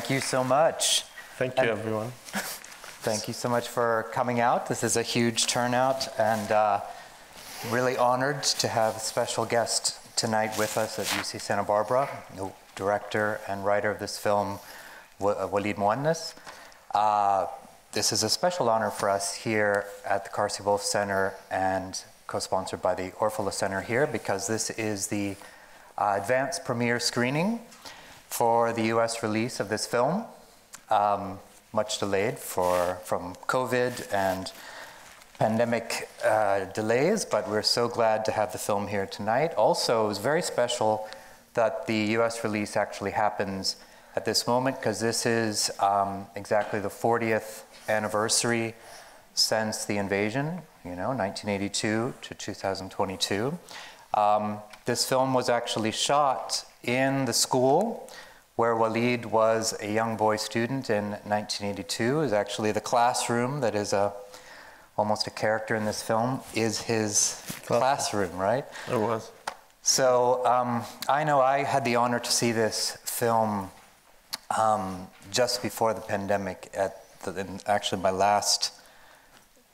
Thank you so much. Thank you, everyone. Thank you so much for coming out. This is a huge turnout, and uh, really honored to have a special guest tonight with us at UC Santa Barbara, the director and writer of this film, uh, Oualid Mouaness. Uh, this is a special honor for us here at the Carsey Wolf Center and co-sponsored by the Orfalea Center here because this is the uh, advanced premiere screening for the U.S. release of this film. Um, much delayed for from COVID and pandemic uh, delays, but we're so glad to have the film here tonight. Also, it was very special that the U.S. release actually happens at this moment because this is um, exactly the 40th anniversary since the invasion. You know, 1982 to 2022. Um, this film was actually shot in the school where Oualid was a young boy student in 1982. Is actually the classroom that is a almost a character in this film is his classroom, right? It was. So um, I know I had the honor to see this film um, just before the pandemic. At the, in actually my last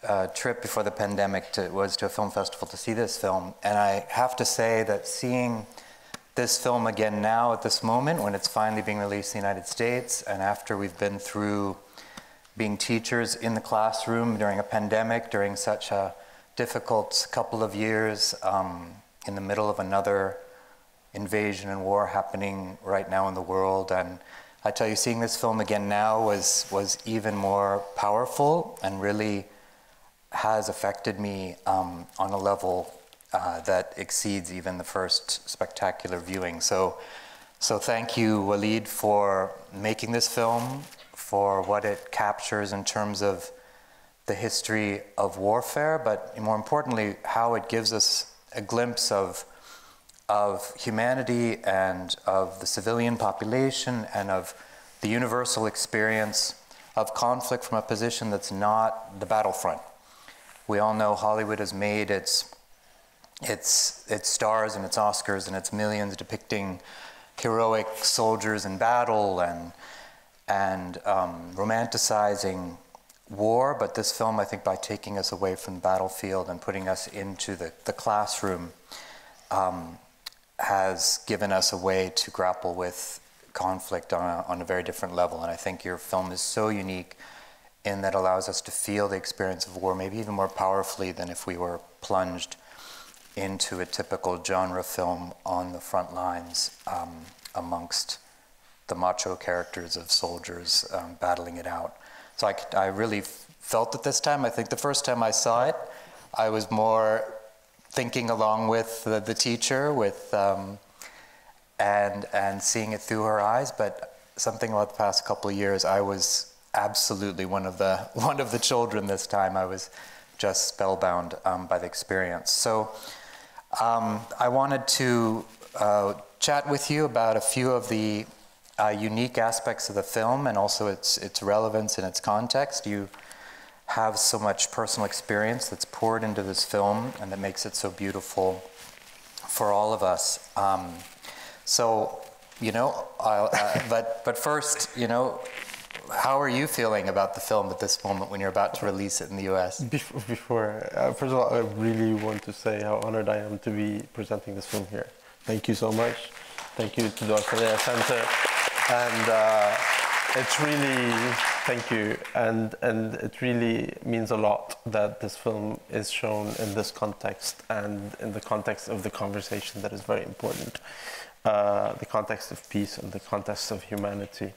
uh, trip before the pandemic to, was to a film festival to see this film, and I have to say that seeing this film again now at this moment when it's finally being released in the United States, and after we've been through being teachers in the classroom during a pandemic, during such a difficult couple of years, um, in the middle of another invasion and war happening right now in the world. And I tell you, seeing this film again now was, was even more powerful and really has affected me um, on a level uh, that exceeds even the first spectacular viewing. So, so thank you, Oualid, for making this film, for what it captures in terms of the history of warfare, but more importantly, how it gives us a glimpse of, of humanity and of the civilian population and of the universal experience of conflict from a position that's not the battlefront. We all know Hollywood has made its, its, its stars and its Oscars and its millions depicting heroic soldiers in battle and, and um, romanticizing war, but this film, I think, by taking us away from the battlefield and putting us into the, the classroom, um, has given us a way to grapple with conflict on a, on a very different level. And I think your film is so unique in that allows us to feel the experience of war maybe even more powerfully than if we were plunged into a typical genre film on the front lines um, amongst the macho characters of soldiers um, battling it out. So I, I really felt it this time. I think the first time I saw it, I was more thinking along with the, the teacher, with um, and and seeing it through her eyes. But something about the past couple of years, I was absolutely one of the one of the children this time. I was just spellbound um, by the experience. So um, I wanted to uh, chat with you about a few of the uh, unique aspects of the film and also its its relevance and its context. You have so much personal experience that's poured into this film and that makes it so beautiful for all of us. Um, so, you know, uh, but but first, you know, how are you feeling about the film at this moment when you're about to release it in the U.S.? Before, before uh, first of all, I really want to say how honored I am to be presenting this film here. Thank you so much. Thank you to the Orfalea Center, and uh, it's really thank you, and and it really means a lot that this film is shown in this context and in the context of the conversation that is very important, uh, the context of peace and the context of humanity.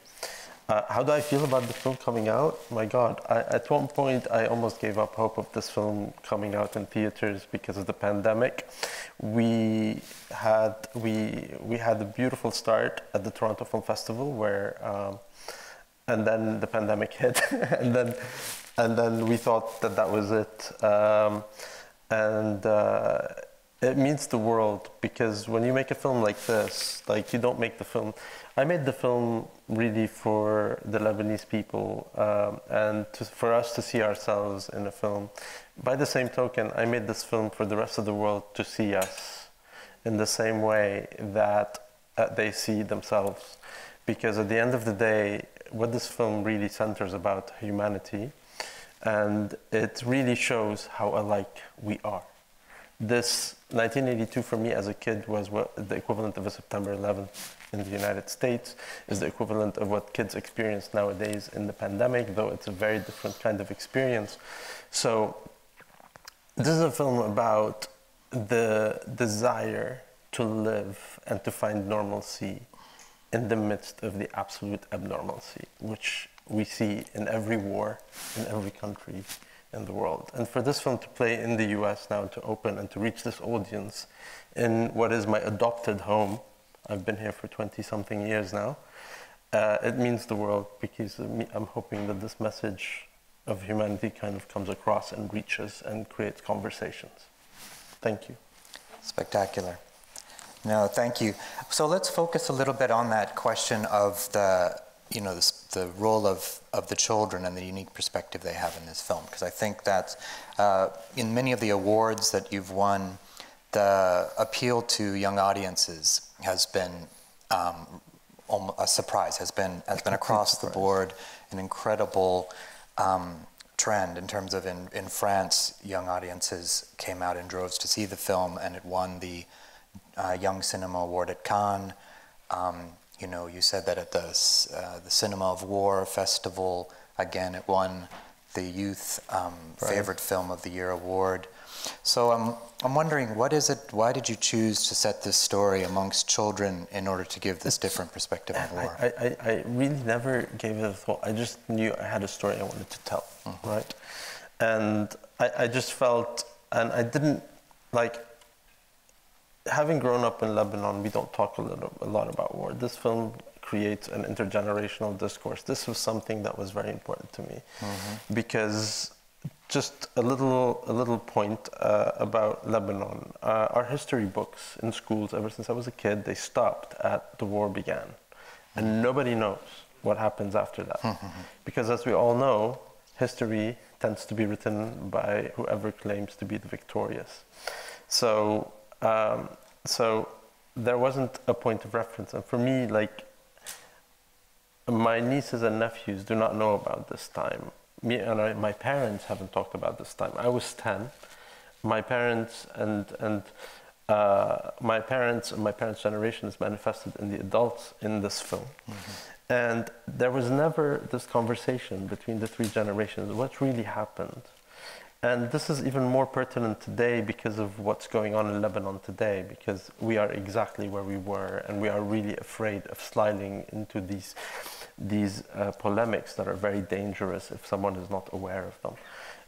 Uh, how do I feel about the film coming out? My God, I, at one point I almost gave up hope of this film coming out in theaters because of the pandemic. We had we we had a beautiful start at the Toronto Film Festival where, um, and then the pandemic hit, and then and then we thought that that was it, um, and. Uh, it means the world because when you make a film like this, like you don't make the film. I made the film really for the Lebanese people um, and to, for us to see ourselves in a film. By the same token, I made this film for the rest of the world to see us in the same way that uh, they see themselves. Because at the end of the day, what this film really centers about humanity, and it really shows how alike we are. This 1982 for me as a kid was what the equivalent of a September 11th in the United States, is the equivalent of what kids experience nowadays in the pandemic, though it's a very different kind of experience. So, this is a film about the desire to live and to find normalcy in the midst of the absolute abnormalcy, which we see in every war, in every country in the world. And for this film to play in the US now, to open and to reach this audience in what is my adopted home, I've been here for 20 something years now, uh, it means the world because I'm hoping that this message of humanity kind of comes across and reaches and creates conversations. Thank you. Spectacular. No, thank you. So let's focus a little bit on that question of the, you know, the, the role of, of the children and the unique perspective they have in this film. Because I think that uh, in many of the awards that you've won, the appeal to young audiences has been um, a surprise, has been, has been across the board an incredible um, trend in terms of in, in France, young audiences came out in droves to see the film and it won the uh, Young Cinema Award at Cannes. Um, you know, you said that at the, uh, the Cinema of War Festival, again, it won the Youth um, right. Favorite Film of the Year award. So I'm, I'm wondering, what is it, why did you choose to set this story amongst children in order to give this different perspective on war? I, I, I really never gave it a thought. I just knew I had a story I wanted to tell, mm-hmm. right? And I, I just felt, and I didn't, like, having grown up in Lebanon, we don't talk a, little, a lot about war. This film creates an intergenerational discourse. This was something that was very important to me mm-hmm. because just a little a little point uh, about Lebanon. Uh, our history books in schools, ever since I was a kid, they stopped at the war began, and nobody knows what happens after that, because as we all know, history tends to be written by whoever claims to be the victorious. So um, so there wasn't a point of reference. And for me, like, my nieces and nephews do not know about this time. Me and I, my parents haven't talked about this time. I was 10. My parents and, and uh, my parents and my parents' generation is manifested in the adults in this film. Mm-hmm. And there was never this conversation between the three generations. What really happened? And this is even more pertinent today because of what's going on in Lebanon today, because we are exactly where we were, and we are really afraid of sliding into these, these uh, polemics that are very dangerous if someone is not aware of them.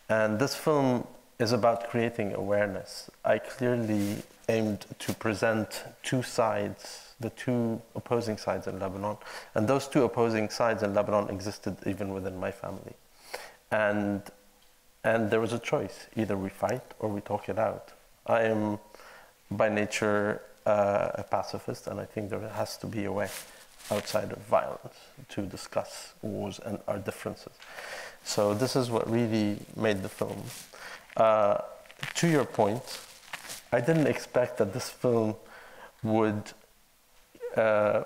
And this film is about creating awareness. I clearly aimed to present two sides, the two opposing sides in Lebanon, and those two opposing sides in Lebanon existed even within my family. And and there was a choice either we fight or we talk it out. I am by nature uh, a pacifist, and I think there has to be a way outside of violence to discuss wars and our differences. So, this is what really made the film. Uh, to your point, I didn't expect that this film would. Uh,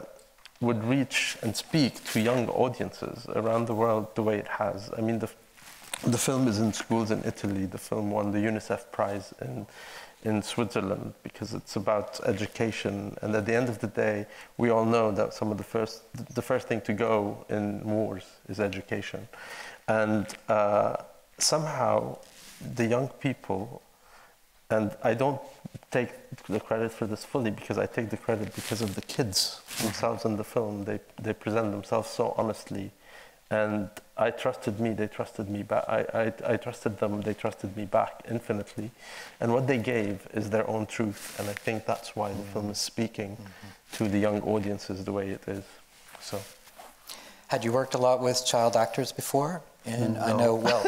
would reach and speak to young audiences around the world the way it has. I mean, the the film is in schools in Italy. The film won the UNICEF Prize in, in Switzerland because it's about education. And at the end of the day, we all know that some of the first, the first thing to go in wars is education. And uh, somehow, the young people, and I don't take the credit for this fully because I take the credit because of the kids themselves in the film. They, they present themselves so honestly and I trusted me, they trusted me back. I, I, I, trusted them, they trusted me back infinitely. And what they gave is their own truth. And I think that's why the mm-hmm. film is speaking mm-hmm. to the young audiences the way it is. So. Had you worked a lot with child actors before? And no. I know, well,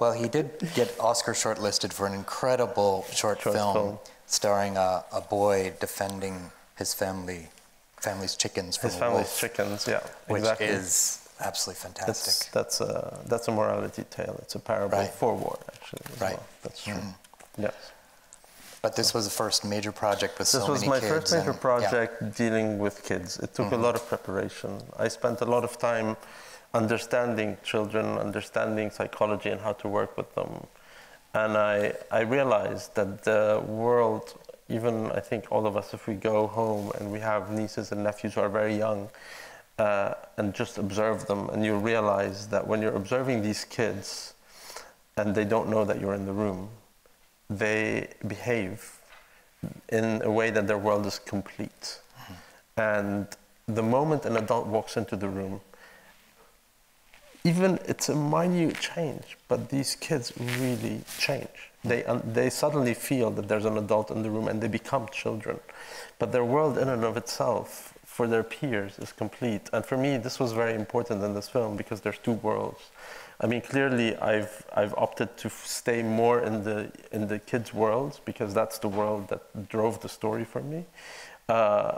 well, he did get Oscar shortlisted for an incredible short, short film, film, starring a, a boy defending his family, family's chickens from his family's wolf, chickens, yeah, which exactly. is absolutely fantastic. That's, that's a that's a morality tale. It's a parable right. for war, actually. right. Well. That's true. Mm. Yes. But this was the first major project with This so was my first major and- yeah. project dealing with kids. It took a lot of preparation. I spent a lot of time understanding children, understanding psychology and how to work with them. And I, I realized that the world, even I think all of us, if we go home and we have nieces and nephews who are very young, uh, and just observe them, and you realize that when you're observing these kids and they don't know that you're in the room, they behave in a way that their world is complete. And the moment an adult walks into the room, even it's a minute change, but these kids really change. They, they suddenly feel that there's an adult in the room and they become children. But their world, in and of itself, for their peers, is complete. And for me, this was very important in this film because there's two worlds. I mean, clearly, I've, I've opted to stay more in the, in the kids' world because that's the world that drove the story for me. Uh,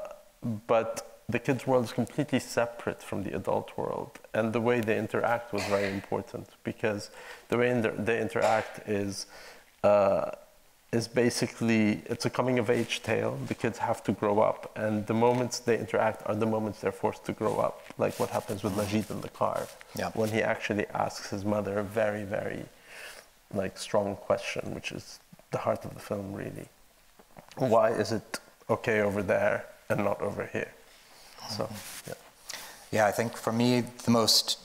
but the kids' world is completely separate from the adult world, and the way they interact was very important because the way inter- they interact is uh, is basically it's a coming of age tale. The kids have to grow up, and the moments they interact are the moments they're forced to grow up, like what happens with Majid in the car Yeah. when he actually asks his mother a very very like strong question, which is the heart of the film really. Why is it okay over there and not over here? So, mm-hmm. yeah. Yeah, I think for me, the most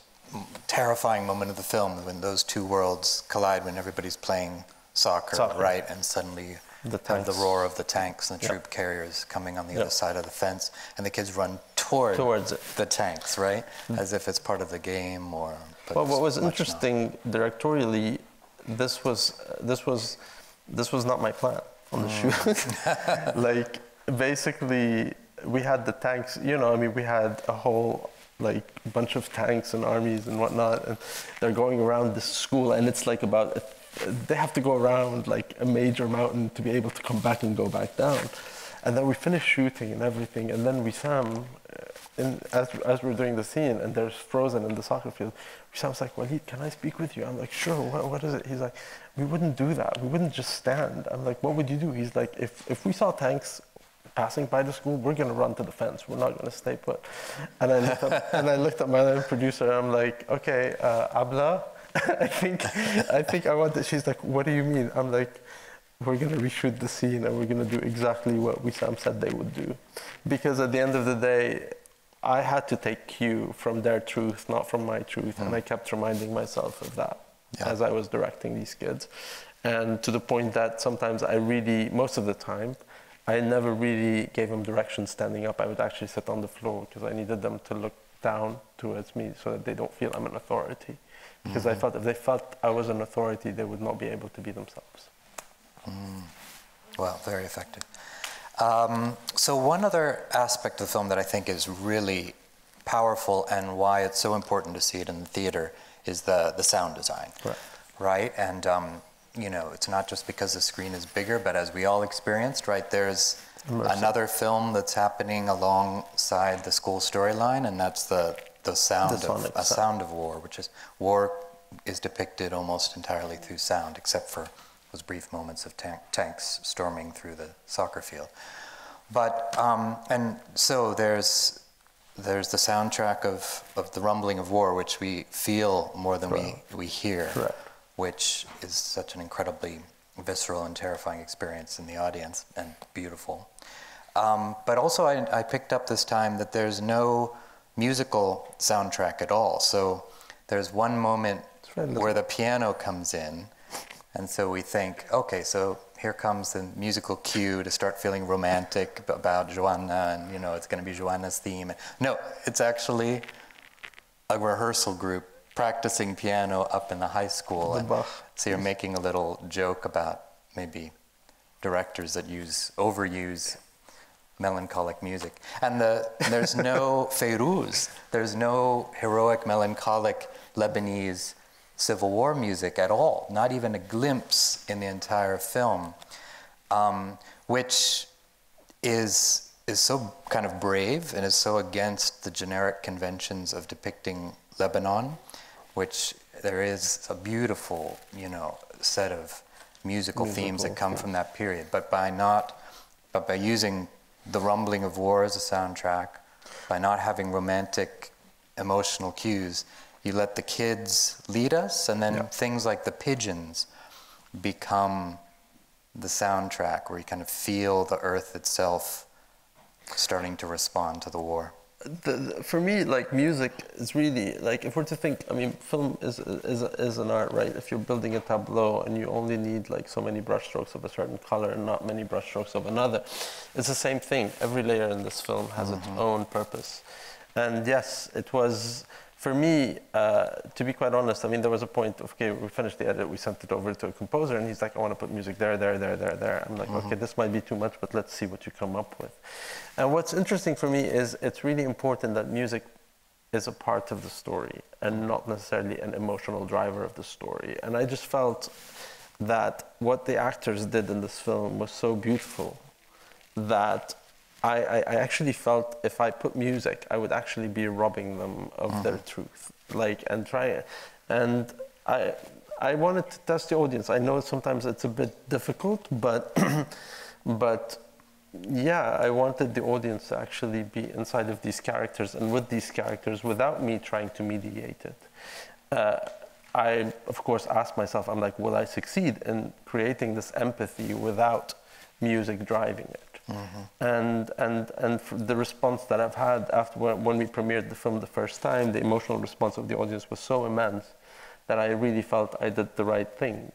terrifying moment of the film when those two worlds collide, when everybody's playing soccer, Soccer. right? And suddenly The the roar of the tanks and the troop carriers coming on the Yeah. other side of the fence, and the kids run toward Towards it. the tanks, right? Mm-hmm. As if it's part of the game or. Well, what was much not. interesting directorially, this was this was this was not my plan on the shoot. Mm. like basically, we had the tanks. You know, I mean, we had a whole like bunch of tanks and armies and whatnot, and they're going around this school, and it's like about. They have to go around like a major mountain to be able to come back and go back down. And then we finish shooting and everything, and then we uh, in, as, as we're doing the scene, and there's Frozen in the soccer field, Wissam's like, Oualid, can I speak with you? I'm like, sure, what, what is it? He's like, we wouldn't do that. We wouldn't just stand. I'm like, what would you do? He's like, if, if we saw tanks passing by the school, we're going to run to the fence. We're not going to stay put. And I looked at, and I looked at my producer, and I'm like, okay, uh, Abla, I think, I think I want it. She's like, what do you mean? I'm like, we're going to reshoot the scene and we're going to do exactly what Wissam said they would do. Because at the end of the day, I had to take cue from their truth, not from my truth. And I mm. kept reminding myself of that Yeah. as I was directing these kids. And to the point that sometimes I really, most of the time, I never really gave them direction standing up. I would actually sit on the floor because I needed them to look down towards me so that they don't feel I'm an authority. Because I felt if they felt I was an authority, they would not be able to be themselves. Well, very effective. Um, so one other aspect of the film that I think is really powerful and why it's so important to see it in the theater is the, the sound design. Right. Right? And, um, you know, it's not just because the screen is bigger, but as we all experienced, right, there's Immersive. another film that's happening alongside the school storyline, and that's the, the sound The of a sound. sound of war, which is war is depicted almost entirely through sound, except for those brief moments of tank, tanks storming through the soccer field. But um, and so there's there's the soundtrack of, of the rumbling of war, which we feel more than we, we hear, Correct. which is such an incredibly visceral and terrifying experience in the audience and beautiful. Um, but also, I, I picked up this time that there's no musical soundtrack at all. So there's one moment It's very little. where the piano comes in, and so we think, okay, so here comes the musical cue to start feeling romantic about Joanna, and you know it's going to be Joanna's theme. No, it's actually a rehearsal group practicing piano up in the high school. The and so you're making a little joke about maybe directors that use overuse melancholic music. And the, there's no Fairuz, there's no heroic, melancholic Lebanese Civil War music at all, not even a glimpse in the entire film, um, which is, is so kind of brave and is so against the generic conventions of depicting Lebanon, which there is a beautiful, you know, set of musical, themes that Musical come from that period. But by not, but by using the rumbling of war as a soundtrack, by not having romantic emotional cues, you let the kids lead us, and then Yeah. things like the pigeons become the soundtrack, where you kind of feel the earth itself starting to respond to the war. The, the- for me, like music is really like if we're to think. I mean, film is is is an art, right? If you're building a tableau and you only need like so many brushstrokes of a certain color and not many brushstrokes of another, it's the same thing. Every layer in this film has its mm-hmm. own purpose, and yes, it was. For me, uh, to be quite honest, I mean, there was a point. Of, okay, we finished the edit. We sent it over to a composer, and he's like, "I want to put music there, there, there, there, there." I'm like, "Okay, this might be too much, but let's see what you come up with." And what's interesting for me is it's really important that music is a part of the story and not necessarily an emotional driver of the story. And I just felt that what the actors did in this film was so beautiful that I, I, I actually felt if I put music, I would actually be robbing them of their truth, like and try, and I I wanted to test the audience. I know sometimes it's a bit difficult, but but yeah, I wanted the audience to actually be inside of these characters and with these characters without me trying to mediate it. Uh, I, of course, asked myself, I'm like, will I succeed in creating this empathy without music driving it? And, and, and the response that I've had after when, when we premiered the film the first time, the emotional response of the audience was so immense that I really felt I did the right thing.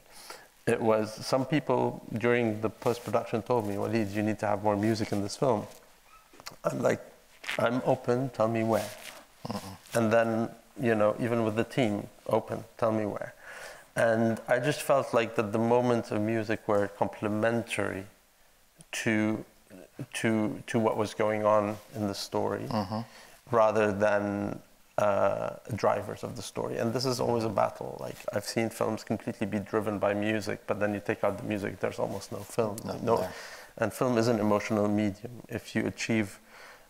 It was some people during the post production told me, Oualid, you need to have more music in this film. I'm like, I'm open, tell me where. Mm-hmm. And then, you know, even with the team, open, tell me where. And I just felt like that the moments of music were complementary to, to, to what was going on in the story rather than uh, drivers of the story. And this is always a battle. Like I've seen films completely be driven by music, but then you take out the music, there's almost no film. No, there. and film is an emotional medium. If you achieve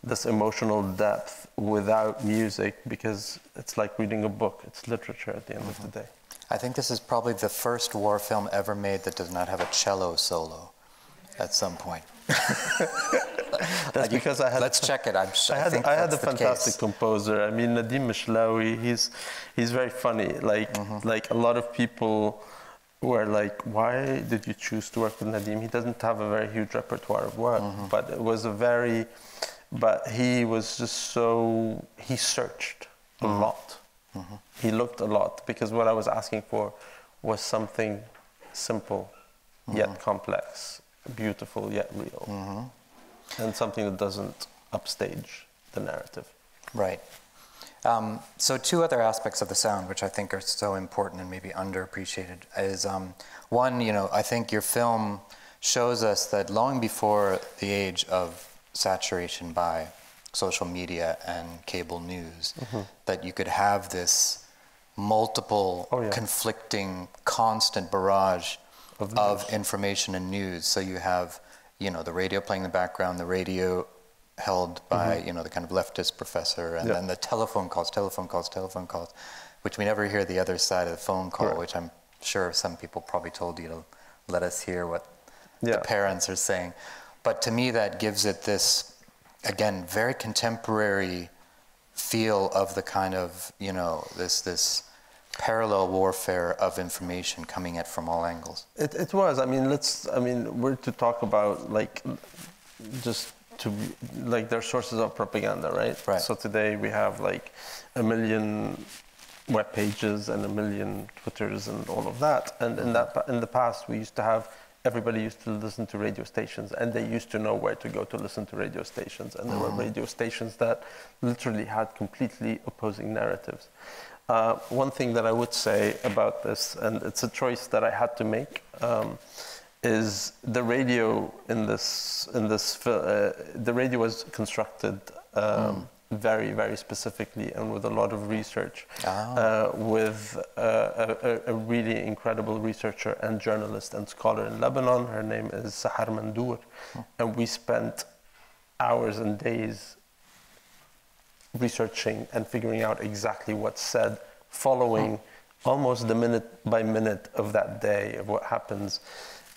this emotional depth without music, because it's like reading a book, it's literature at the end of the day. I think this is probably the first war film ever made that does not have a cello solo at some point. That's because I had Let's check it. I'm, s- I I had, think I had a the fantastic case. composer. I mean, Nadim Mishlawi, he's, he's very funny. Like, Mm-hmm. like a lot of people were like, why did you choose to work with Nadim? He doesn't have a very huge repertoire of work, Mm-hmm. but it was a very, but he was just so, he searched a Mm-hmm. lot. He looked a lot because what I was asking for was something simple yet Mm-hmm. complex, beautiful yet real and something that doesn't upstage the narrative. Right. Um, so two other aspects of the sound, which I think are so important and maybe underappreciated, is um, one. You know, I think your film shows us that long before the age of saturation by social media and cable news, that you could have this multiple, Oh, yeah. conflicting, constant barrage Of of, information and news. So you have, you know, the radio playing in the background, the radio held by, mm-hmm. you know, the kind of leftist professor, and. Yeah. then the telephone calls, telephone calls, telephone calls, which we never hear the other side of the phone call, Correct. which I'm sure some people probably told you to let us hear what Yeah. the parents are saying. But to me, that gives it this, again, very contemporary feel of the kind of, you know, this, this parallel warfare of information coming at from all angles. It, it was. I mean, let's. I mean, we're to talk about like just to like their sources of propaganda, right? Right. So today we have like a million web pages and a million Twitters and all of that. And in mm-hmm. that pa- in the past, we used to have everybody used to listen to radio stations, and they used to know where to go to listen to radio stations. And there were mm-hmm. radio stations that literally had completely opposing narratives. Uh, one thing that I would say about this, and it's a choice that I had to make, um, is the radio in this in this uh, the radio was constructed um, very very specifically and with a lot of research, Ah. uh, with uh, a, a, really incredible researcher and journalist and scholar in Lebanon. Her name is Sahar Mandour, and we spent hours and days researching and figuring out exactly what's said, following hmm. almost the minute by minute of that day of what happens.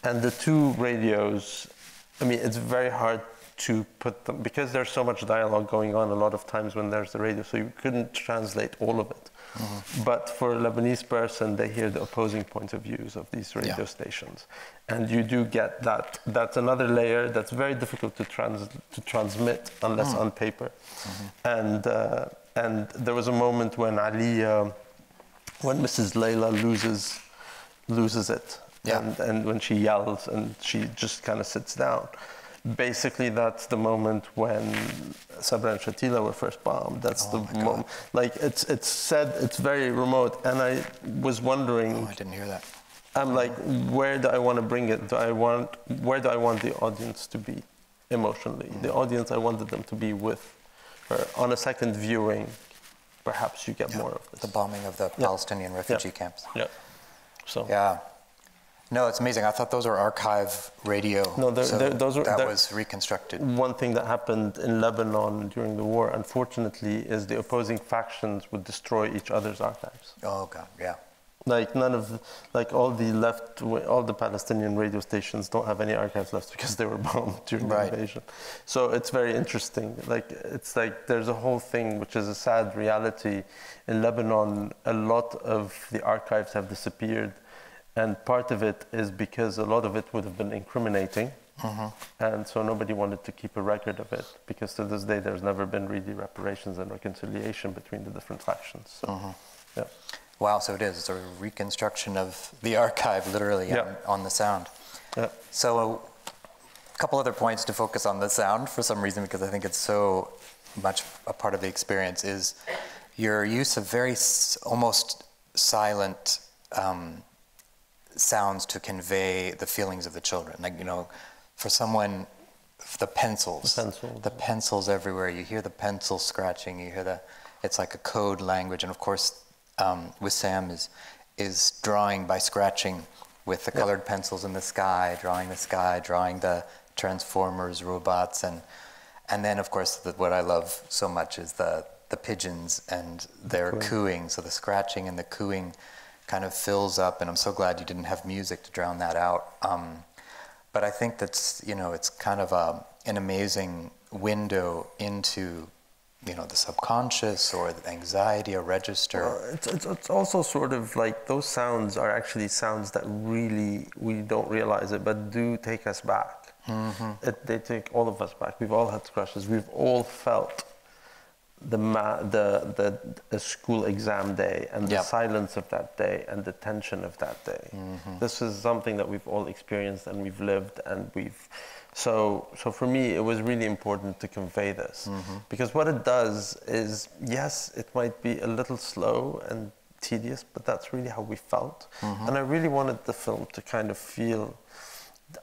and the two radios. I mean, it's very hard to put them because there's so much dialogue going on a lot of times when there's the radio, so you couldn't translate all of it. Mm-hmm. But for a Lebanese person, they hear the opposing points of views of these radio yeah. stations, and you do get that. That's another layer that's very difficult to trans to transmit unless mm. on paper. Mm-hmm. And uh, and there was a moment when Ali, uh, when Mrs. Layla loses loses it, yeah. and and when she yells and she just kind of sits down basically that's the moment when Sabra and Shatila were first bombed. That's oh the moment. Like it's it's said it's very remote, and I was wondering. Oh, I didn't hear that. I'm like, where do I want to bring it? Do I want where do I want the audience to be emotionally? Mm. The audience I wanted them to be with her. On a second viewing, perhaps you get yeah. more of this. The bombing of the yeah. Palestinian refugee yeah. camps. Yeah. So. Yeah. No, it's amazing. I thought those were archive radio. No, they're, so they're, those were that was reconstructed. One thing that happened in Lebanon during the war, unfortunately, is the opposing factions would destroy each other's archives. Oh God, yeah. Like none of, like all the left, all the Palestinian radio stations don't have any archives left because they were bombed during right. the invasion. So it's very interesting. Like it's like there's a whole thing which is a sad reality. In Lebanon, a lot of the archives have disappeared and part of it is because a lot of it would have been incriminating. Mm-hmm. And so nobody wanted to keep a record of it because to this day there's never been really reparations and reconciliation between the different factions. So, mm-hmm. yeah. Wow, so it is. It's a reconstruction of the archive, literally, yeah. on, on, the sound. Yeah. So, a couple other points to focus on the sound for some reason because I think it's so much a part of the experience is your use of very s- almost silent um, sounds to convey the feelings of the children. Like, you know, for someone, the pencils, the pencils, the pencils everywhere. You hear the pencil scratching. You hear the, it's like a code language. And of course, um, Sam is is drawing by scratching with the colored pencils in the sky, drawing the sky, drawing the transformers, robots, and and then of course the, what I love so much is the the pigeons and their cooing. So the scratching and the cooing kind of fills up, and I'm so glad you didn't have music to drown that out. Um, but I think that's you know it's kind of a, an amazing window into you know the subconscious or the anxiety or register. Well, it's, it's, it's also sort of like those sounds are actually sounds that really we don't realize it, but do take us back. Mm-hmm. It, they take all of us back. We've all had crushes. We've all felt the, ma- the, the, the, school exam day and the yep. silence of that day and the tension of that day. Mm-hmm. This is something that we've all experienced and we've lived and we've. So, so for me, it was really important to convey this mm-hmm. because what it does is, yes, it might be a little slow and tedious, but that's really how we felt. Mm-hmm. And I really wanted the film to kind of feel.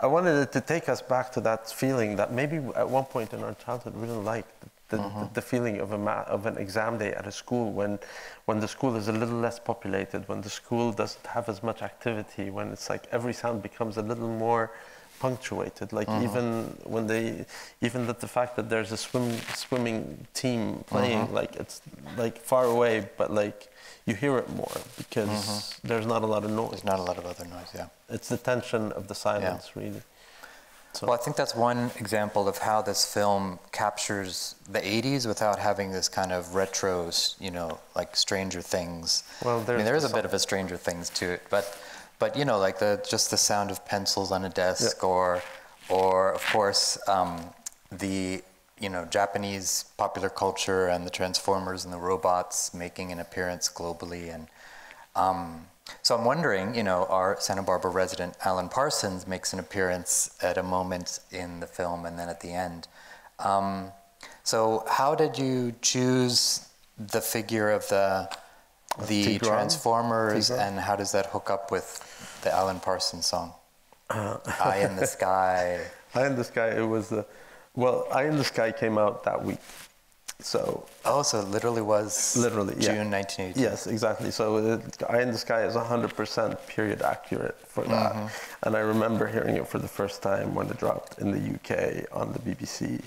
I wanted it to take us back to that feeling that maybe at one point in our childhood we didn't like the, mm-hmm. the, feeling of, a ma- of an exam day at a school when, when the school is a little less populated, when the school doesn't have as much activity, when it's like every sound becomes a little more punctuated. Like mm-hmm. even when they, even that the fact that there's a swim swimming team playing, mm-hmm. like it's like far away, but like you hear it more because mm-hmm. there's not a lot of noise. There's not a lot of other noise. Yeah. It's the tension of the silence, yeah. really. So. Well, I think that's one example of how this film captures the 80s without having this kind of retro, you know, like Stranger Things. Well, I mean, there is a bit of a Stranger Things to it, but, but you know, like the just the sound of pencils on a desk, yeah. or, or of course, um, the you know Japanese popular culture and the Transformers and the robots making an appearance globally, and um, so I'm wondering, you know, our Santa Barbara resident Alan Parsons makes an appearance at a moment in the film and then at the end. Um, so how did you choose the figure of the the Tigran? Transformers, Tigran? and how does that hook up with the Alan Parsons song? Uh, Eye in the Sky. Eye in the Sky. It was the well. Eye in the Sky came out that week. So oh, so it literally was literally June yeah. 1980. Yes, exactly. So it, Eye in the Sky is 100% period accurate for that. Mm-hmm. And I remember hearing it for the first time when it dropped in the UK on the BBC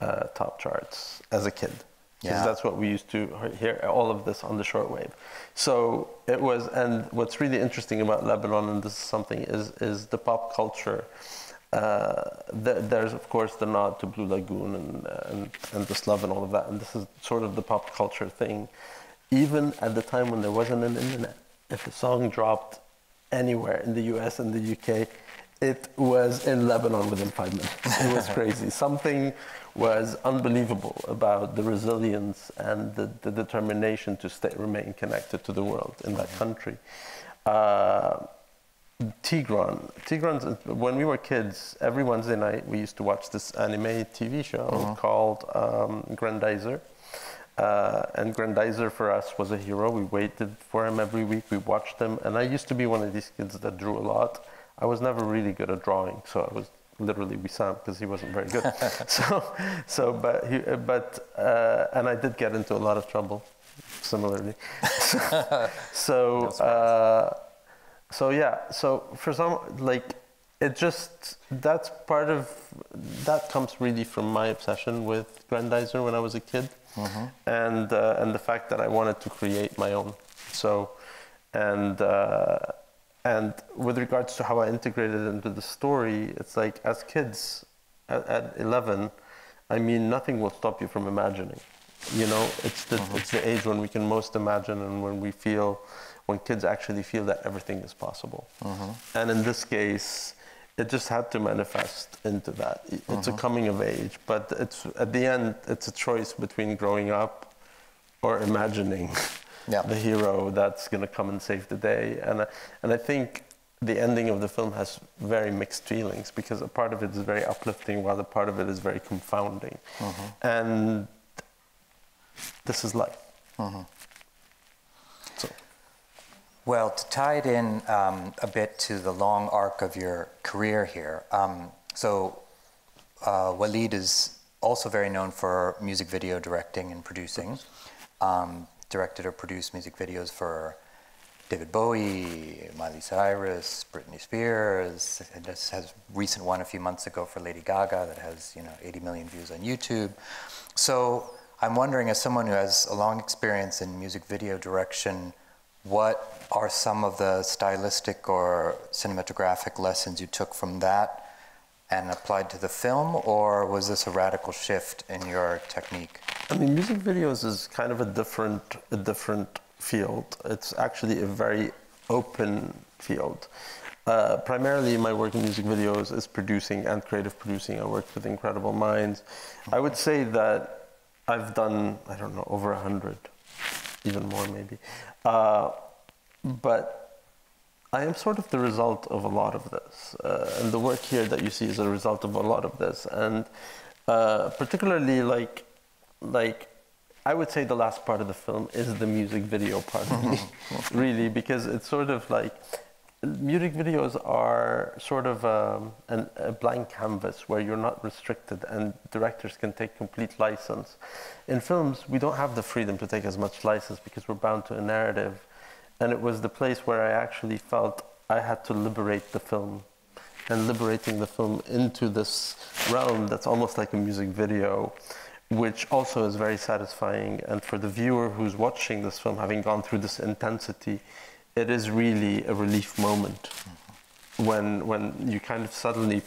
uh, top charts as a kid. because Yeah. that's what we used to hear all of this on the shortwave. So it was, and what's really interesting about Lebanon, and this is something, is is the pop culture. Uh, th- there's of course the nod to Blue Lagoon and and and the Slav and all of that, and this is sort of the pop culture thing. Even at the time when there wasn't an internet, if a song dropped anywhere in the U.S. and the U.K., it was in Lebanon within five minutes. It was crazy. Something was unbelievable about the resilience and the, the determination to stay, remain connected to the world in that country. Uh, Tigran. Tigran's, when we were kids, every Wednesday night we used to watch this anime TV show called um, Grendizer. Uh, and Grendizer for us was a hero. We waited for him every week. We watched him. And I used to be one of these kids that drew a lot. I was never really good at drawing, so I was literally Wissam because he wasn't very good. so, so, but, he, but, uh, and I did get into a lot of trouble, similarly. so, uh, so yeah, so for some, like, it just, that's part of, that comes really from my obsession with Grendizer when I was a kid. And, uh, and the fact that I wanted to create my own. So, and, uh, and with regards to how I integrated it into the story, it's like as kids at, at 11, I mean, nothing will stop you from imagining. You know, it's the, it's the age when we can most imagine and when we feel, when kids actually feel that everything is possible. Mm-hmm. And in this case, it just had to manifest into that. It's a mm-hmm. coming of age, but it's at the end, it's a choice between growing up or imagining Yeah. the hero that's going to come and save the day. And, I- and I think the ending of the film has very mixed feelings because a part of it is very uplifting while a part of it is very confounding. Mm-hmm. And this is life. So, Well, to tie it in um, a bit to the long arc of your career here, um, so uh, Oualid is also very known for music video directing and producing. Um, directed or produced music videos for David Bowie, Miley Cyrus, Britney Spears. And just has recent one a few months ago for Lady Gaga that has you know 80 million views on YouTube. So I'm wondering, as someone who has a long experience in music video direction, what are some of the stylistic or cinematographic lessons you took from that and applied to the film, or was this a radical shift in your technique? I mean, music videos is kind of a different, a different field. It's actually a very open field. Uh, primarily, my work in music videos is producing and creative producing. I worked with incredible minds. I would say that I've done, I don't know, over a hundred, even more maybe. Uh, but I am sort of the result of a lot of this. Uh, and the work here that you see is a result of a lot of this. And uh, particularly, like, like, I would say the last part of the film is the music video part of me, really, because it's sort of like music videos are sort of um, an, a blank canvas where you're not restricted and directors can take complete license. In films, we don't have the freedom to take as much license because we're bound to a narrative. And it was the place where I actually felt I had to liberate the film. And liberating the film into this realm that's almost like a music video, which also is very satisfying. And for the viewer who's watching this film, having gone through this intensity, it is really a relief moment. When when you kind of suddenly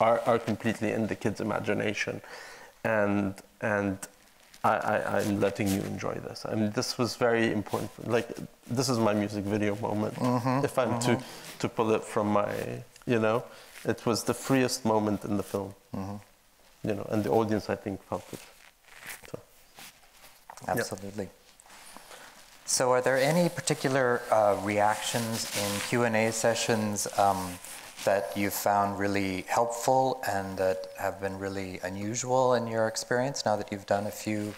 are, are completely in the kid's imagination, and and I, I, I'm letting you enjoy this. I mean, this was very important. For, like, this is my music video moment. if I'm to to pull it from my, you know, it was the freest moment in the film. You know, and the audience, I think, felt it. So. Absolutely. So, are there any particular uh, reactions in Q and A sessions um, that you've found really helpful and that have been really unusual in your experience? Now that you've done a few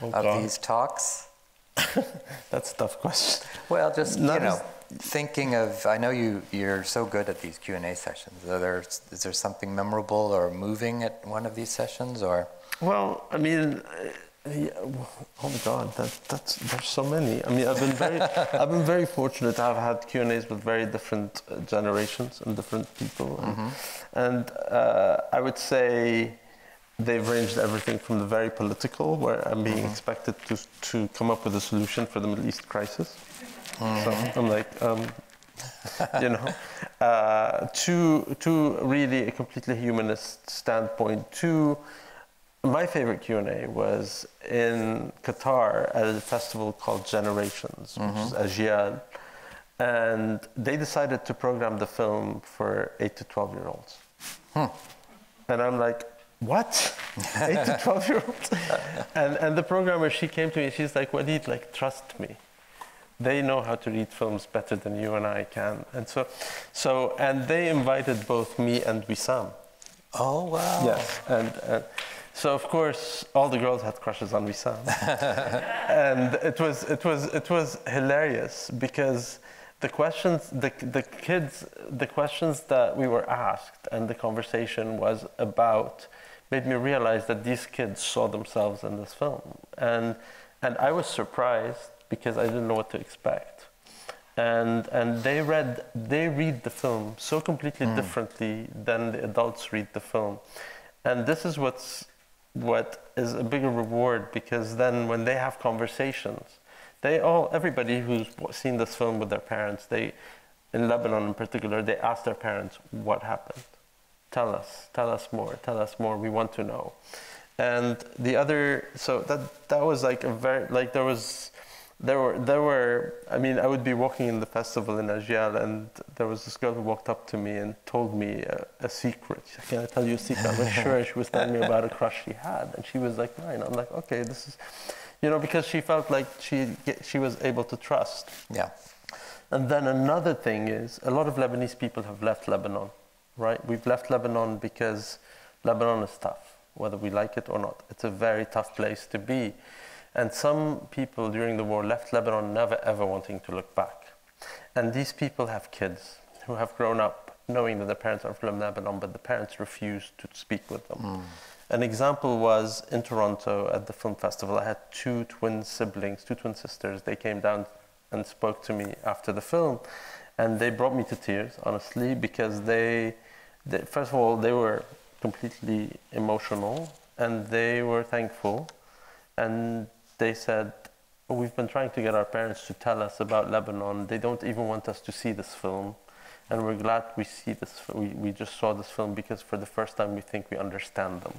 Oh, of God. these talks. That's a tough question. Well, just Not you know, as- thinking of. I know you. You're so good at these Q and A sessions. Are there? Is there something memorable or moving at one of these sessions, or? Well, I mean, uh, yeah, oh my God, that, that's there's so many. I mean, I've been very, I've been very fortunate. To have had Q and A's with very different uh, generations and different people, and, and uh, I would say they've ranged everything from the very political, where I'm being expected to, to come up with a solution for the Middle East crisis. So I'm like, um, you know, uh, to, to really a completely humanist standpoint, to my favorite Q&A was in Qatar at a festival called Generations, which is Ajyal. And they decided to program the film for 8 to 12 year olds. And I'm like, what? 8 to 12 year olds? and, and the programmer, she came to me, she's like, Oualid, like, trust me. They know how to read films better than you and I can. And so, so and they invited both me and Wissam. Oh, wow. Yes, and uh, so of course all the girls had crushes on Wissam, and it was it was it was hilarious because the questions the the kids the questions that we were asked and the conversation was about made me realize that these kids saw themselves in this film, and and I was surprised because I didn't know what to expect. And, and they read they read the film so completely hmm. differently than the adults read the film. And this is what's what is a bigger reward because then when they have conversations they all everybody who's seen this film with their parents they in lebanon in particular they ask their parents what happened? Tell us tell us more tell us more we want to know. And the other so that that was like a very like there was there were there were I mean I would be walking in the festival in Ajyal and there was this girl who walked up to me and told me a, a secret. She said, Can I tell you a secret? I was sure she was telling me about a crush she had and she was like nine. I'm like, okay, this is you know, because she felt like she she was able to trust. Yeah. And then another thing is a lot of Lebanese people have left Lebanon, right? We've left Lebanon because Lebanon is tough, whether we like it or not. It's a very tough place to be. And some people during the war left Lebanon never ever wanting to look back. And these people have kids who have grown up knowing that their parents are from Lebanon, but the parents refuse to speak with them. Hmm. An example was in Toronto at the film festival. I had two twin siblings, two twin sisters. They came down and spoke to me after the film, and they brought me to tears, honestly, because they, they first of all, they were completely emotional and they were thankful, and they said, "Oh, "We've been trying to get our parents to tell us about Lebanon. They don't even want us to see this film." And we're glad we see this. We, we just saw this film because for the first time we think we understand them.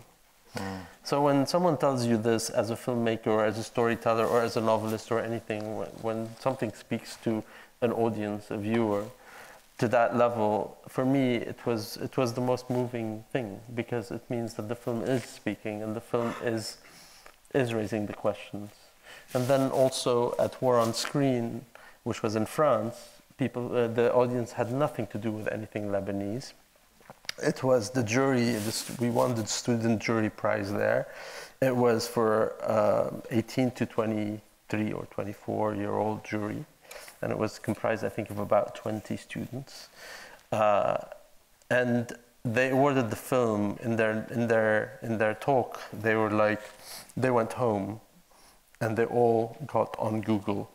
Hmm. So when someone tells you this as a filmmaker or as a storyteller or as a novelist or anything, when, when something speaks to an audience, a viewer, to that level, for me it was it was the most moving thing because it means that the film is speaking and the film is is raising the questions. And then also at War on Screen, which was in France, people uh, the audience had nothing to do with anything Lebanese it was the jury. This, we won the student jury prize there. It was for uh, 18 to 23 or 24 year old jury, and it was comprised, I think, of about 20 students. Uh, and they awarded the film in their in their in their talk. They were like, they went home, and they all got on Google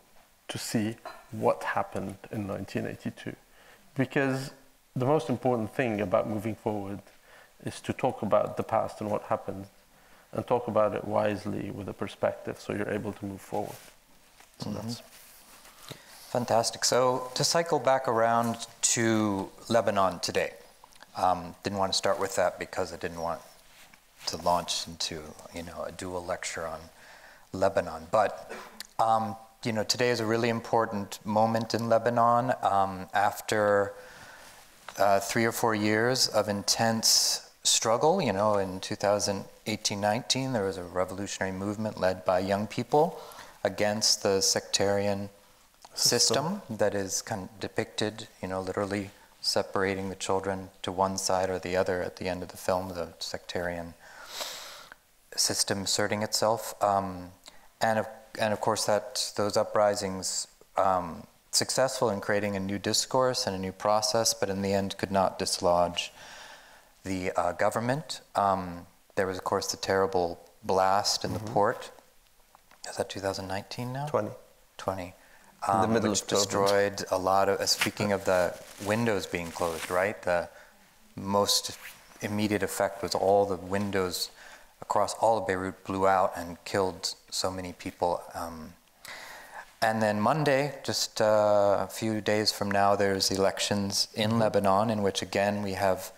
to see what happened in 1982, because the most important thing about moving forward is to talk about the past and what happened and talk about it wisely with a perspective so you're able to move forward. So mm-hmm. that's Fantastic. So to cycle back around to Lebanon today, um, didn't want to start with that because I didn't want to launch into you know a dual lecture on Lebanon. But um, you know today is a really important moment in Lebanon um, after uh, three or four years of intense struggle. You know, in 2018-19, there was a revolutionary movement led by young people against the sectarian system that is kind of depicted, you know, literally separating the children to one side or the other at the end of the film, the sectarian system asserting itself. Um, and, of, and of course, that those uprisings um, successful in creating a new discourse and a new process, but in the end could not dislodge the uh, government. Um, there was, of course, the terrible blast in the port. Is that 2019 now? 20. 20. The Um, middle which of destroyed a lot of. Uh, speaking of the windows being closed, right? The most immediate effect was all the windows across all of Beirut blew out and killed so many people. Um, and then Monday, just uh, a few days from now, there's elections in Lebanon, in which again we have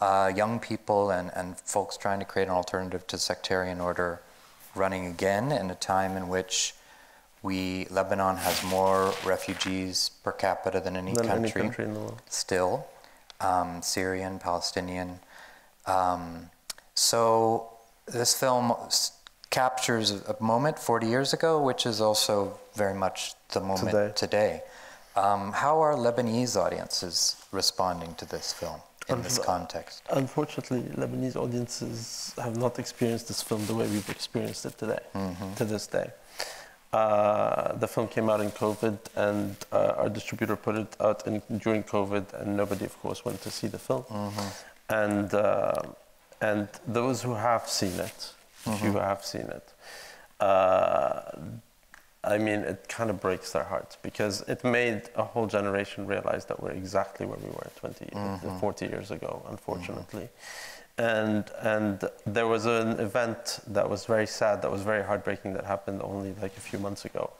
uh, young people and, and folks trying to create an alternative to sectarian order running again in a time in which we Lebanon has more refugees per capita than any, Than any country, country in the world. still, um, Syrian, Palestinian. Um, so this film s- captures a moment 40 years ago, which is also very much the moment Today. today. Um, how are Lebanese audiences responding to this film in this context? Unfortunately, Lebanese audiences have not experienced this film the way we've experienced it today, to this day. Uh, the film came out in COVID, and uh, our distributor put it out in, during COVID, and nobody, of course, went to see the film. And uh, and those who have seen it, if you have seen it, uh, I mean, it kind of breaks their hearts because it made a whole generation realize that we're exactly where we were 20, Mm-hmm. 40 years ago, unfortunately. And, and there was an event that was very sad, that was very heartbreaking, that happened only like a few months ago.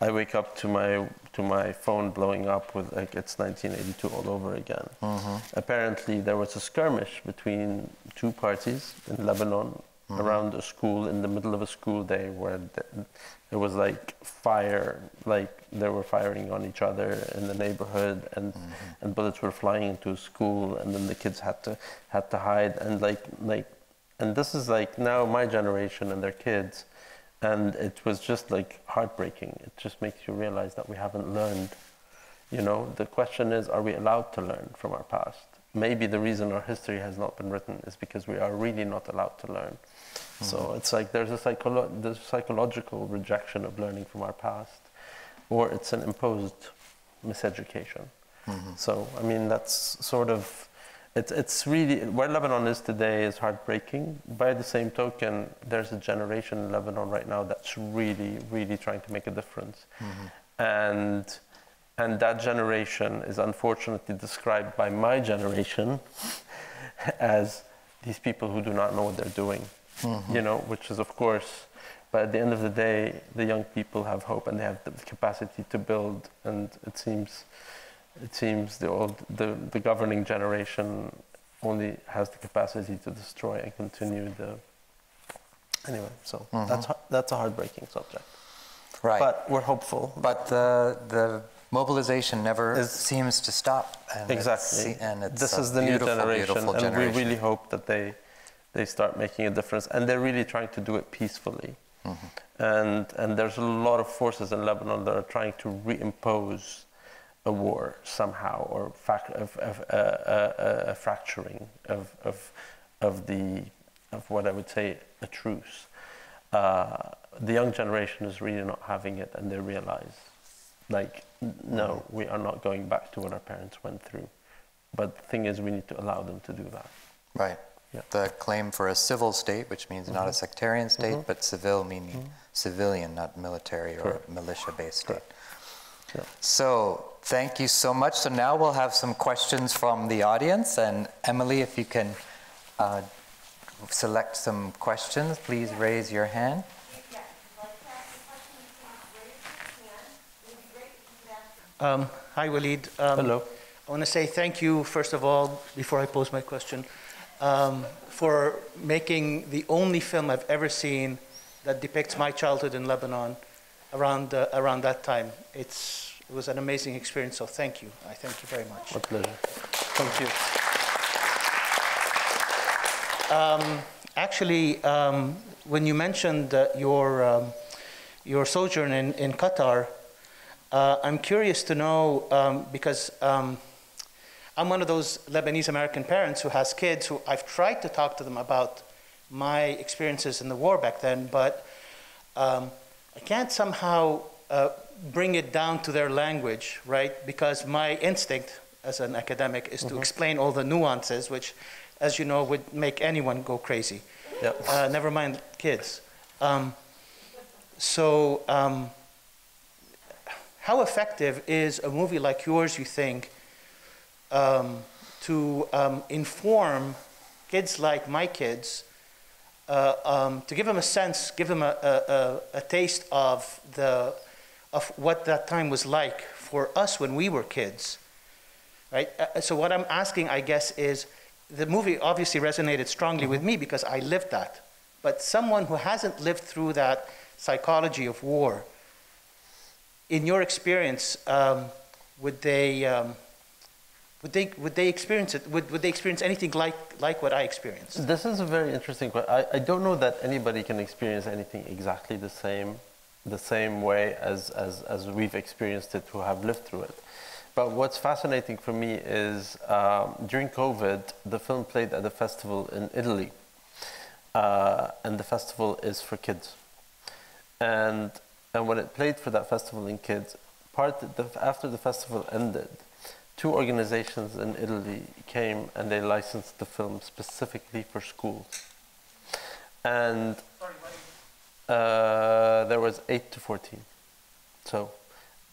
I wake up to my, to my phone blowing up with like it's 1982 all over again. Mm-hmm. Apparently, there was a skirmish between two parties in Lebanon around a school in the middle of a school day where th- there was like fire, like they were firing on each other in the neighborhood, and mm-hmm. and bullets were flying into school, and then the kids had to had to hide, and like like, and this is like now my generation and their kids, and it was just like heartbreaking. It just makes you realize that we haven't learned. You know, the question is, are we allowed to learn from our past? Maybe the reason our history has not been written is because we are really not allowed to learn. So mm-hmm. it's like there's a psycholo- there's psychological rejection of learning from our past, or it's an imposed miseducation. Mm-hmm. So I mean that's sort of it's it's really where Lebanon is today is heartbreaking. By the same token, there's a generation in Lebanon right now that's really really trying to make a difference, mm-hmm. and and that generation is unfortunately described by my generation as these people who do not know what they're doing, Mm-hmm. you know, which is of course. But at the end of the day, the young people have hope and they have the capacity to build. And it seems, it seems the old, the, the governing generation only has the capacity to destroy and continue the. Anyway, so mm-hmm. that's hea- that's a heartbreaking subject. Right. But we're hopeful. But the the mobilization never Is- seems to stop. And Exactly. It's, and it's this is the new beautiful, generation, and we really hope that they they start making a difference, and they're really trying to do it peacefully. Mm-hmm. And and there's a lot of forces in Lebanon that are trying to reimpose a war somehow, or fac- of, of, uh, uh, a fracturing of, of of the of what I would say a truce. Uh, the young generation is really not having it, and they realize, like, no, we are not going back to what our parents went through. But the thing is, we need to allow them to do that. Right. Yeah. The claim for a civil state, which means not a sectarian state, but civil meaning civilian, not military or Correct. militia-based state. Yeah. So thank you so much. So now we'll have some questions from the audience, and Emily, if you can uh, select some questions, please raise your hand. Um, Hi, Oualid. Um, Hello. I want to say thank you, first of all, before I pose my question, um, for making the only film I've ever seen that depicts my childhood in Lebanon around, uh, around that time. It's, it was an amazing experience, so thank you. I thank you very much. My pleasure. Thank you. Um, actually, um, when you mentioned uh, your, um, your sojourn in, in Qatar, uh, I'm curious to know um, because um, I'm one of those Lebanese American parents who has kids who I've tried to talk to them about my experiences in the war back then, but um, I can't somehow uh, bring it down to their language, right? Because my instinct as an academic is to explain all the nuances, which, as you know, would make anyone go crazy. Yep. Uh, never mind kids. Um, so, um, how effective is a movie like yours, you think, um, to um, inform kids like my kids uh, um, to give them a sense, give them a, a, a, taste of the of what that time was like for us when we were kids, right? Uh, so what I'm asking, I guess, is the movie obviously resonated strongly with me because I lived that. But someone who hasn't lived through that psychology of war, in your experience, um, would they um, would they would they experience it? Would, would they experience anything like like what I experienced? This is a very interesting question. I, I don't know that anybody can experience anything exactly the same, the same way as, as, as we've experienced it who have lived through it. But what's fascinating for me is um, during COVID, the film played at a festival in Italy. Uh, and the festival is for kids. And, and when it played for that festival in kids, part the, after the festival ended, two organizations in Italy came and they licensed the film specifically for schools. And uh, there was 8 to 14. So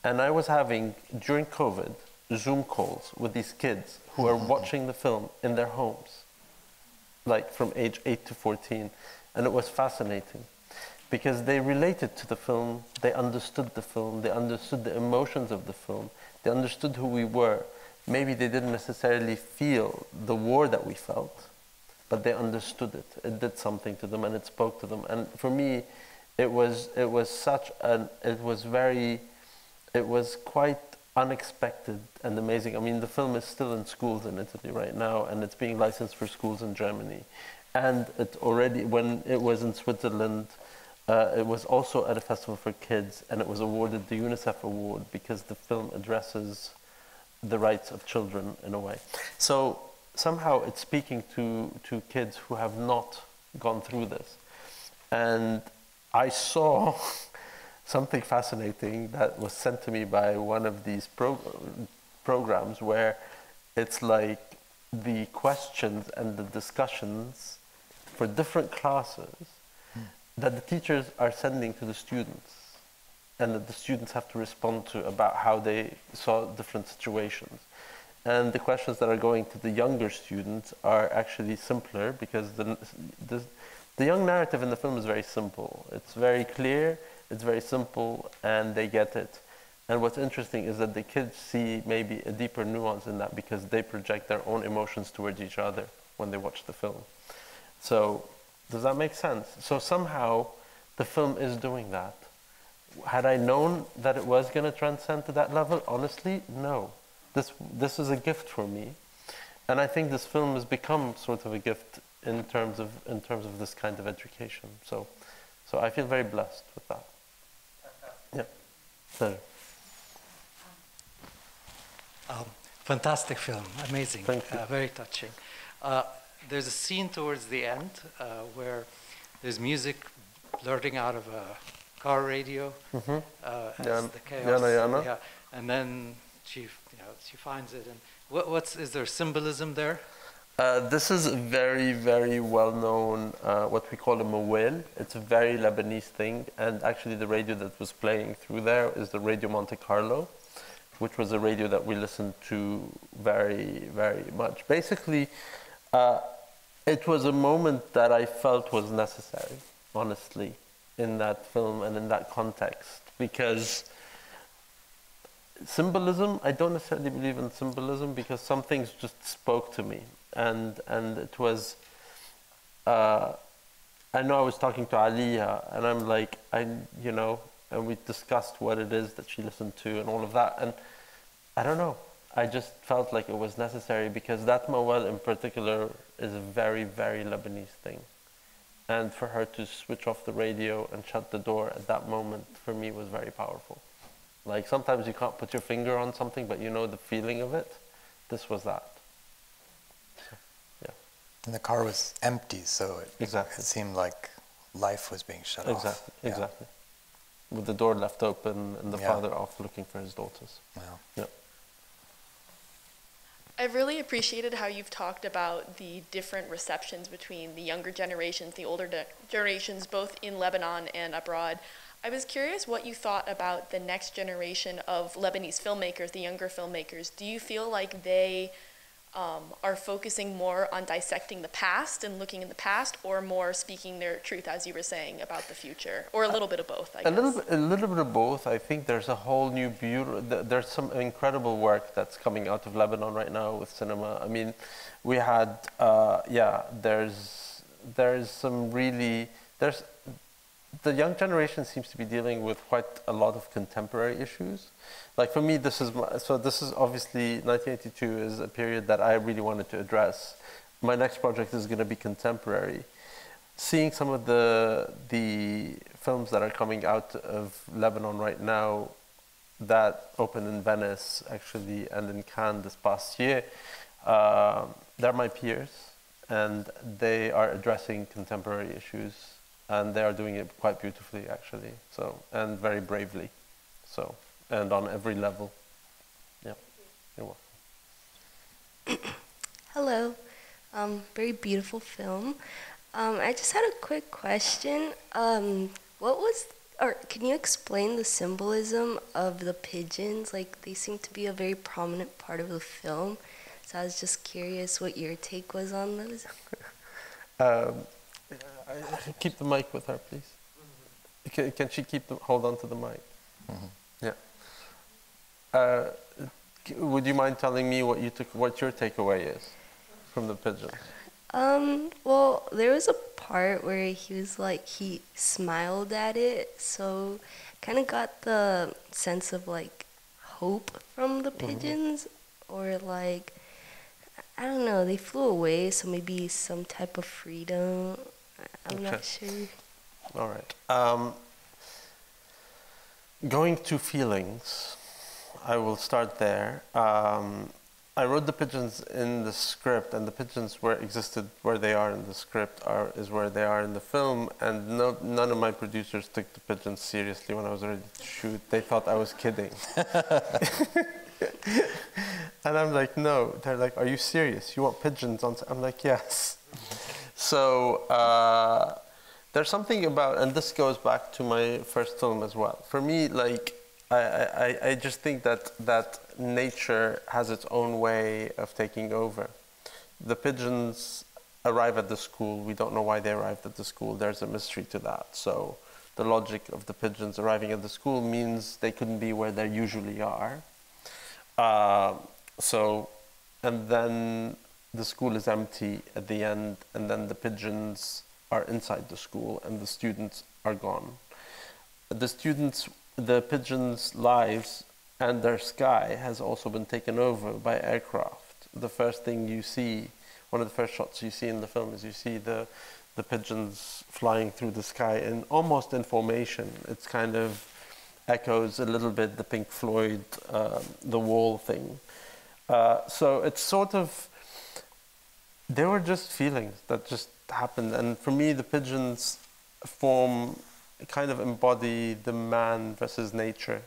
and I was having, during COVID, Zoom calls with these kids who are watching the film in their homes, like from age 8 to 14. And it was fascinating because they related to the film, they understood the film, they understood the emotions of the film, they understood who we were. Maybe they didn't necessarily feel the war that we felt, but they understood it. It did something to them and it spoke to them. And for me, it was, it was such an, it was very, it was quite unexpected and amazing. I mean, the film is still in schools in Italy right now, and it's being licensed for schools in Germany. And it already, when it was in Switzerland, uh, it was also at a festival for kids, and it was awarded the UNICEF award because the film addresses the rights of children in a way. So somehow it's speaking to, to kids who have not gone through this. And I saw something fascinating that was sent to me by one of these pro- programs where it's like the questions and the discussions for different classes. That the teachers are sending to the students and that the students have to respond to about how they saw different situations. And the questions that are going to the younger students are actually simpler because the, the, the young narrative in the film is very simple. It's very clear it's very simple and they get it. And what's interesting is that the kids see maybe a deeper nuance in that because they project their own emotions towards each other when they watch the film. So, does that make sense? So, somehow the film is doing that. Had I known that it was going to transcend to that level, honestly, no. This, this is a gift for me. And I think this film has become sort of a gift in terms of, in terms of this kind of education. So, so I feel very blessed with that. Yeah. So. Um, fantastic film, amazing, uh, very touching. Uh, there's a scene towards the end uh, where there's music blurting out of a car radio mm-hmm. Uh, as yeah, the chaos. Yana, Yana. Yeah, and then she, you know, she finds it. And what, what's is there symbolism there? Uh, this is a very, very well known, uh, what we call a mawal. It's a very Lebanese thing, and actually, the radio that was playing through there is the Radio Monte Carlo, which was a radio that we listened to very, very much. Basically, uh, it was a moment that I felt was necessary, honestly, in that film and in that context, because symbolism, I don't necessarily believe in symbolism because some things just spoke to me and and it was. Uh, I know I was talking to Aliyah, and I'm like, I, you know, and we discussed what it is that she listened to and all of that, and I don't know. I just felt like it was necessary because that mawal in particular is a very, very Lebanese thing. And for her to switch off the radio and shut the door at that moment, for me, was very powerful. Like sometimes you can't put your finger on something, but you know the feeling of it. This was that. Yeah. And the car was empty, so it, exactly. it seemed like life was being shut exactly, off. Exactly, exactly. With the door left open and the yeah. father off looking for his daughters. Wow. Yeah. I've really appreciated how you've talked about the different receptions between the younger generations, the older de- generations, both in Lebanon and abroad. I was curious what you thought about the next generation of Lebanese filmmakers, the younger filmmakers. Do you feel like they um, are focusing more on dissecting the past and looking in the past, or more speaking their truth, as you were saying, about the future, or a little bit of both? I A guess. little, bit, a little bit of both. I think there's a whole new beauty. There's some incredible work that's coming out of Lebanon right now with cinema. I mean, we had, uh, yeah. There's, there's some really, there's, the young generation seems to be dealing with quite a lot of contemporary issues. Like for me, this is my, so. This is obviously 1982 is a period that I really wanted to address. My next project is going to be contemporary seeing some of the the films that are coming out of Lebanon right now that opened in Venice actually and in Cannes this past year, uh, they're my peers and they are addressing contemporary issues and they are doing it quite beautifully actually. So and very bravely. So and on every level. Yeah, you're welcome. Hello. Um, very beautiful film. Um, I just had a quick question. Um, what was, or can you explain the symbolism of the pigeons? Like, they seem to be a very prominent part of the film. So I was just curious what your take was on those. Um, keep the mic with her, please. Can, can she keep the, hold on to the mic? Yeah. Uh, would you mind telling me what you took, what your takeaway is from the pigeons? Um, well, there was a part where he was like, he smiled at it, so kind of got the sense of like hope from the pigeons, or like, I don't know, they flew away, so maybe some type of freedom. I'm not sure. All right. Um, going to feelings, I will start there. Um, I wrote the pigeons in the script, and the pigeons where existed where they are in the script are is where they are in the film. And no, none of my producers took the pigeons seriously when I was ready to shoot. They thought I was kidding. and I'm like, no. They're like, are you serious? You want pigeons on? set?" I'm like, yes. So uh, there's something about, and this goes back to my first film as well. For me, like I, I, I just think that that nature has its own way of taking over. The pigeons arrive at the school. We don't know why they arrived at the school. There's a mystery to that. So the logic of the pigeons arriving at the school means they couldn't be where they usually are. Uh, so, and then the school is empty at the end, and then the pigeons are inside the school, and the students are gone. The students, the pigeons' lives and their sky has also been taken over by aircraft. The first thing you see, one of the first shots you see in the film, is you see the the pigeons flying through the sky in almost in formation. It's kind of echoes a little bit the Pink Floyd, um, the wall thing. Uh, so it's sort of, they were just feelings that just happened. And for me, the pigeons form, kind of embody the man versus nature,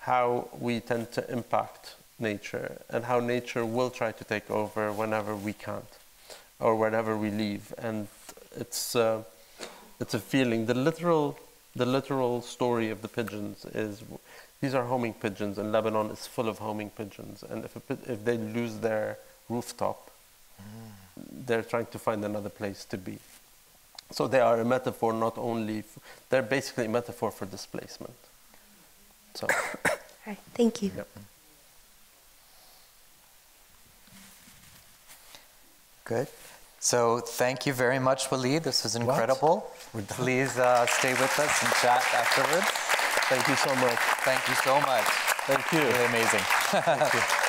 how we tend to impact nature and how nature will try to take over whenever we can't or whenever we leave. And it's, uh, it's a feeling. The literal the literal story of the pigeons is these are homing pigeons and Lebanon is full of homing pigeons and if, a, if they lose their rooftop they're trying to find another place to be so they are a metaphor not only f- they're basically a metaphor for displacement so All right, thank you. Yep. Good. So thank you very much, Oualid. This was incredible. Please uh, stay with us and chat afterwards. thank you so much Thank you so much. thank you Really amazing.